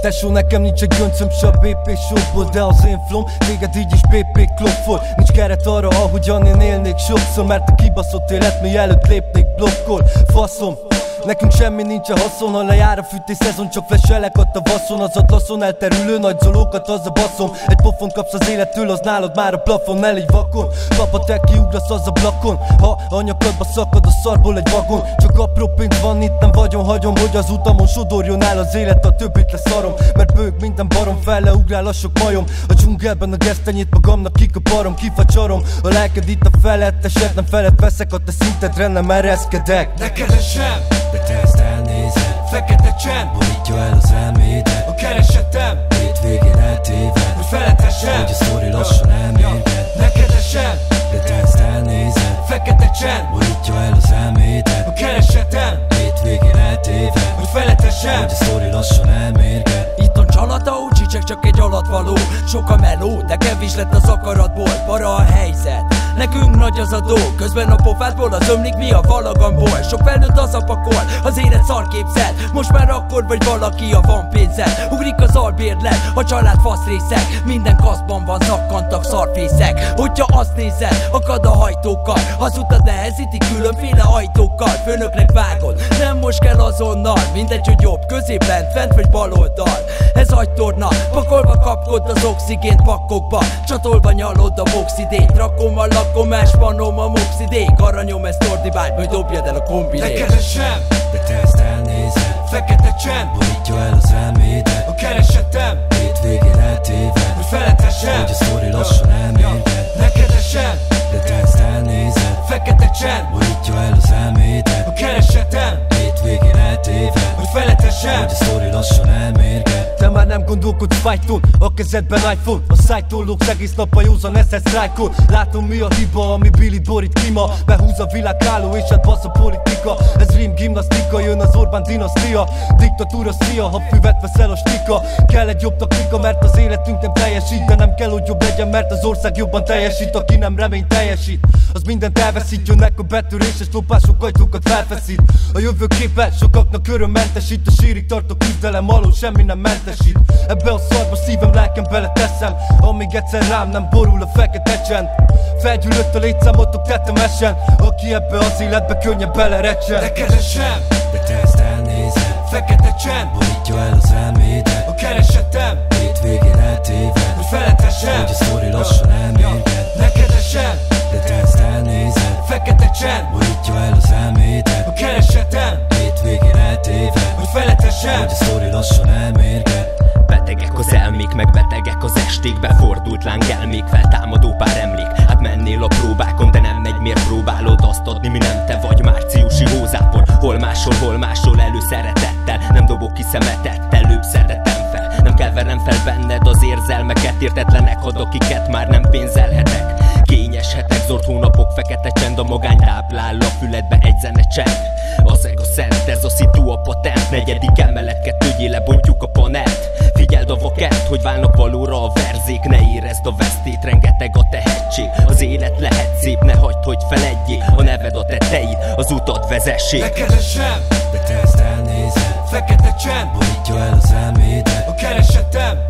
tesó, nekem nincs egy göncöm se a BP shopból De az én flom, téged így is BP kloppol Nincs keret arra, ahogyan én élnék sokszor Mert a kibaszott élet mi előtt lépnék blokkol. Faszom, Nekünk semmi nincs a haszon, ha lejár a fűtés szezon Csak fleselek ott a vasszon, az a taszon Elterülő nagy zolókat, az a baszom. Egy pofon kapsz az élettől, az nálad már a plafon Ne légy vakon, papa te kiugrasz az a blakon. Ha anyakadba szakad a szarból egy vagon. Csak apró pénz van itt, nem vagyon hagyom Hogy az utamon sodorjon el az élet, a többit leszarom. Mert bőg minden barom, fele ugrál a sok majom. A dzsungelben a gesztenyét magamnak kikaparom, kifacsarom. A lelked itt a felettesed, nem felett veszek A te szintedre nem ereszkedek. Ne keresem, de ezt elnézed. Fekete csend, borítja el az elmédet A keresetem, hétvégén eltéved. Hogy feletesem, hogy a sztori lassan elmélyed. Neked esem, de te ezt elnézed. Fekete csend, borítja el az elmédet A keresetem, hétvégén eltéved. Hogy feletesem hogy a sztori lassan elmérged. Itthon csalata, úgy csak egy alatvaló. Sok a meló, de kevés lett az akaratból. Para a helyzet Nekünk nagy az a dolg, közben a pofádból az ömlik mi a valagamból Sok felnőtt az pakol, az élet szarképzet Most már akkor vagy valaki a van pénzed. Ugrik az albérlet, a család fasz részek. Minden kaszban van zakkantak szarfészek. Hogyha azt nézed, akad a hajtókkal. Hazudtad nehezíti különféle ajtókkal. Főnöknek vágod, nem most kell azonnal. Mindegy, hogy jobb, középen, fent vagy bal oldal. Ez agytorna, pakolva kapkod az oxigént pakkokba. Csatolva nyalod a boxidét, rakom a lak akkor más panom a moxidék Aranyom ezt ordibált, majd dobjad el a kombinét Ne keresem, de te ezt elnézed. Fekete csend, borítja el az elmédet A keresetem, hétvégén eltéved. Hogy feletesem hogy a sztori lassan elmérged Neked esem, de te ezt elnézed. Fekete csend, borítja el az elmédet A keresetem, hétvégén eltéved. Hogy feletesem hogy a sztori lassan elmérged te már nem gondolkodsz fájton A kezedben iPhone A szájtól lógsz egész nap a józan eszed sztrájkol. Látom mi a hiba, ami Billy borít klíma. Behúz a világ álló és hát basz a politika. Ez rím gimnasztika, jön az Orbán dinasztia. Diktatúra szia, ha füvet veszel a stika. Kell egy jobb taktika, mert az életünk nem teljesít De nem kell, hogy jobb legyen, mert az ország jobban teljesít Aki nem remény teljesít, az mindent elveszít Jönnek a betörés és lopások ajtókat felfeszít. A jövőképet sokaknak örömmentesít A sírig tartó küzdelem alól semmi nem mentesít. Ebbe a szarba szívem, lelkem bele teszem Amíg egyszer rám nem borul a fekete csend. Felgyűlött a létszámotok tetemesen Aki ebbe az életbe könnyen belerecsen. Ne keresem, de te ezt elnézed. Fekete csend, borítja el az csend, borítja el az elmédet a keresetem, hétvégén eltéved. Hogy feletesem hogy a sztori lassan elmérged Betegek az elmék, meg betegek az esték. Befordult lángelmék, feltámadó pár emlék. Hát mennél a próbákon, de nem megy. Miért próbálod azt adni, mi nem te vagy Márciusi hózápor, hol máshol, hol máshol Előszeretettel, nem dobok ki szemetet Előbb szeretem fel, nem kell vernem fel benned Az érzelmeket, értetlenek had, akiket már nem pénzelhetek csend Az ego szent, ez a szitu a patent. Negyedik emelet, kettőgyé lebontjuk a panelt. Figyeld a vakent, hogy válnak valóra a verzék. Ne érezd a vesztét, rengeteg a tehetség. Az élet lehet szép, ne hagyd, hogy feledjék A neved a tetteid, az utat vezessék. Ne keresem, de te ezt elnézed. Fekete csend, borítja el az elmédet a keresetem,